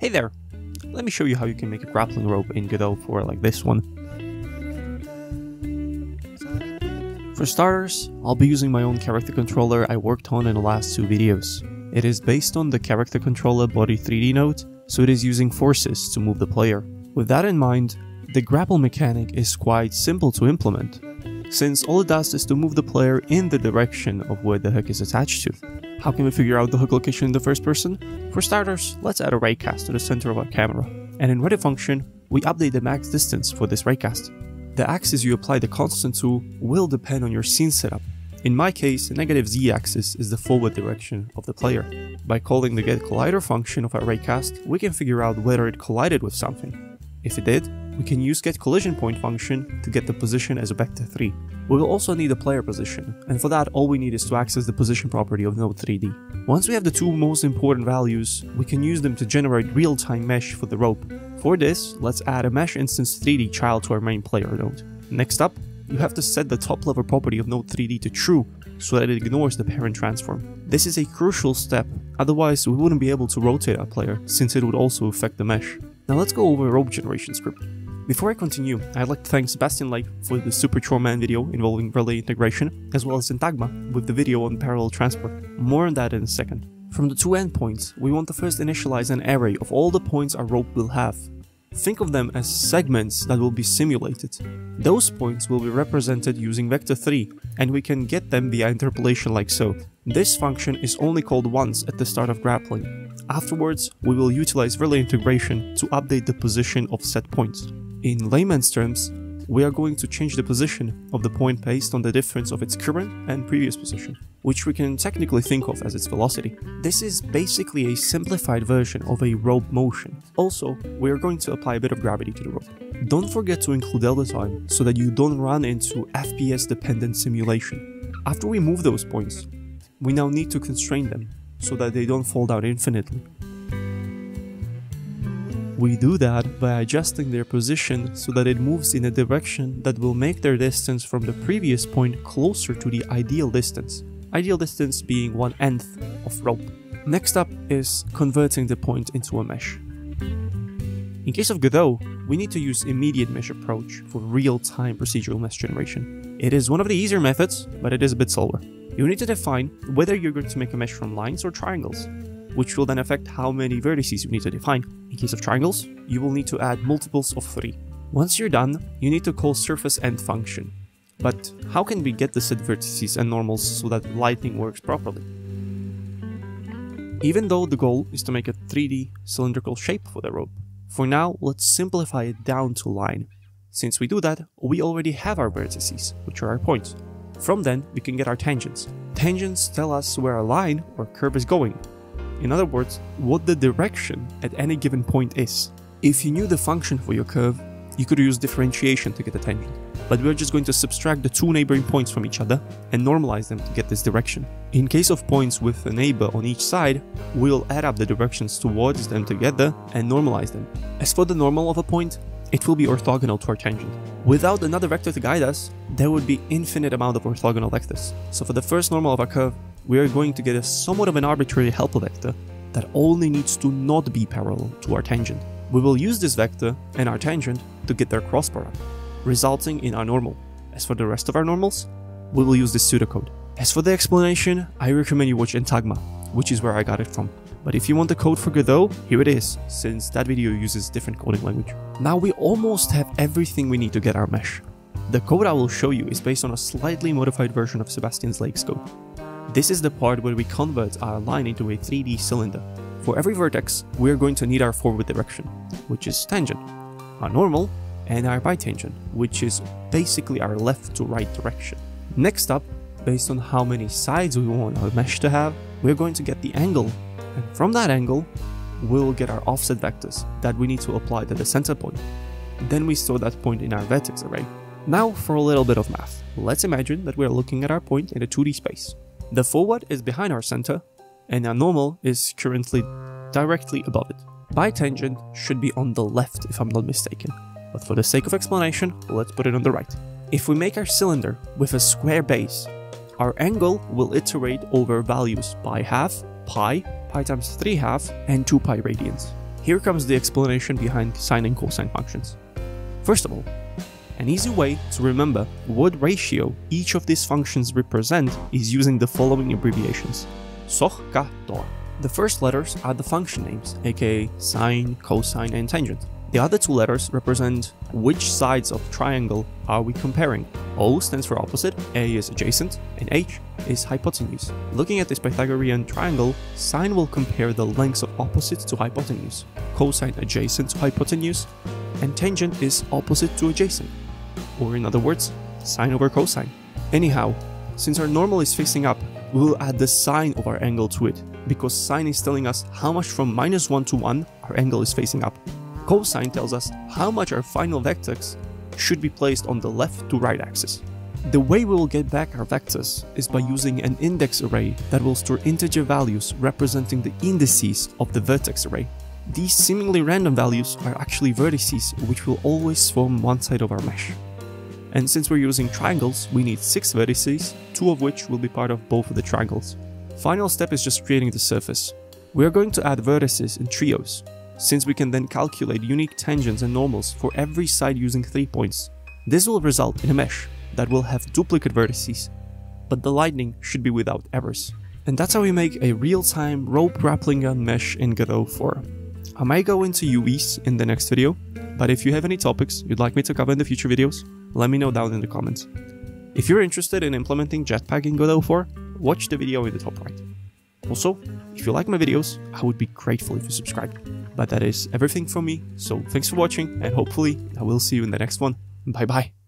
Hey there! Let me show you how you can make a grappling rope in Godot 4 like this one. For starters, I'll be using my own character controller I worked on in the last two videos. It is based on the character controller body 3D node, so it is using forces to move the player. With that in mind, the grapple mechanic is quite simple to implement, since all it does is to move the player in the direction of where the hook is attached to. How can we figure out the hook location in the first person? For starters, let's add a raycast to the center of our camera. And in Ready function, we update the max distance for this raycast. The axis you apply the constant to will depend on your scene setup. In my case, the negative z-axis is the forward direction of the player. By calling the getCollider function of our raycast, we can figure out whether it collided with something. If it did, we can use get collision point function to get the position as a vector 3. We will also need a player position, and for that all we need is to access the position property of node 3D. Once we have the two most important values, we can use them to generate real-time mesh for the rope. For this, let's add a mesh instance 3D child to our main player node. Next up, you have to set the top level property of node 3D to true so that it ignores the parent transform. This is a crucial step, otherwise we wouldn't be able to rotate our player since it would also affect the mesh. Now let's go over rope generation script. Before I continue, I'd like to thank Sebastian Lague for the Super Man video involving verlet integration, as well as Entagma with the video on parallel transport. More on that in a second. From the two endpoints, we want to first initialize an array of all the points our rope will have. Think of them as segments that will be simulated. Those points will be represented using vector 3, and we can get them via interpolation like so. This function is only called once at the start of grappling. Afterwards, we will utilize verlet integration to update the position of set points. In layman's terms, we are going to change the position of the point based on the difference of its current and previous position, which we can technically think of as its velocity. This is basically a simplified version of a rope motion. Also, we are going to apply a bit of gravity to the rope. Don't forget to include delta time so that you don't run into FPS dependent simulation. After we move those points, we now need to constrain them so that they don't fall down infinitely. We do that by adjusting their position so that it moves in a direction that will make their distance from the previous point closer to the ideal distance, ideal distance being one nth of rope. Next up is converting the point into a mesh. In case of Godot, we need to use immediate mesh approach for real-time procedural mesh generation. It is one of the easier methods, but it is a bit slower. You need to define whether you're going to make a mesh from lines or triangles which will then affect how many vertices you need to define. In case of triangles, you will need to add multiples of 3. Once you're done, you need to call surface end function. But how can we get the set vertices and normals so that lighting works properly? Even though the goal is to make a 3D cylindrical shape for the rope, for now let's simplify it down to line. Since we do that, we already have our vertices, which are our points. From then, we can get our tangents. Tangents tell us where a line or curve is going, in other words, what the direction at any given point is. If you knew the function for your curve, you could use differentiation to get a tangent. But we're just going to subtract the two neighboring points from each other and normalize them to get this direction. In case of points with a neighbor on each side, we'll add up the directions towards them together and normalize them. As for the normal of a point, it will be orthogonal to our tangent. Without another vector to guide us, there would be infinite amount of orthogonal vectors. So for the first normal of our curve, we are going to get a somewhat of an arbitrary helper vector that only needs to not be parallel to our tangent. We will use this vector and our tangent to get their cross product, resulting in our normal. As for the rest of our normals, we will use this pseudocode. As for the explanation, I recommend you watch Entagma, which is where I got it from. But if you want the code for Godot, here it is, since that video uses different coding language. Now we almost have everything we need to get our mesh. The code I will show you is based on a slightly modified version of Sebastian's Lague's code. This is the part where we convert our line into a 3D cylinder. For every vertex, we're going to need our forward direction, which is tangent, our normal, and our bitangent, which is basically our left to right direction. Next up, based on how many sides we want our mesh to have, we're going to get the angle, and from that angle, we'll get our offset vectors that we need to apply to the center point. Then we store that point in our vertex array. Now for a little bit of math. Let's imagine that we're looking at our point in a 2D space. The forward is behind our center, and our normal is currently directly above it. Bitangent should be on the left if I'm not mistaken, but for the sake of explanation, let's put it on the right. If we make our cylinder with a square base, our angle will iterate over values by half, pi, pi times 3 half, and 2 pi radians. Here comes the explanation behind sine and cosine functions. First of all, an easy way to remember what ratio each of these functions represent is using the following abbreviations. SOH, CAH, TOA. The first letters are the function names, aka sine, cosine, and tangent. The other two letters represent which sides of triangle are we comparing. O stands for opposite, A is adjacent, and H is hypotenuse. Looking at this Pythagorean triangle, sine will compare the lengths of opposites to hypotenuse, cosine adjacent to hypotenuse, and tangent is opposite to adjacent. Or in other words, sine over cosine. Anyhow, since our normal is facing up, we will add the sine of our angle to it, because sine is telling us how much from minus 1 to 1 our angle is facing up. Cosine tells us how much our final vectors should be placed on the left to right axis. The way we will get back our vectors is by using an index array that will store integer values representing the indices of the vertex array. These seemingly random values are actually vertices which will always form one side of our mesh. And since we're using triangles, we need 6 vertices, 2 of which will be part of both of the triangles. Final step is just creating the surface. We are going to add vertices in trios, since we can then calculate unique tangents and normals for every side using 3 points. This will result in a mesh that will have duplicate vertices, but the lightning should be without errors. And that's how we make a real-time rope grappling gun mesh in Godot 4. I might go into UVs in the next video, but if you have any topics you'd like me to cover in the future videos, let me know down in the comments. If you're interested in implementing Jetpack in Godot 4, watch the video in the top right. Also, if you like my videos, I would be grateful if you subscribe. But that is everything from me, so thanks for watching and hopefully I will see you in the next one. Bye bye.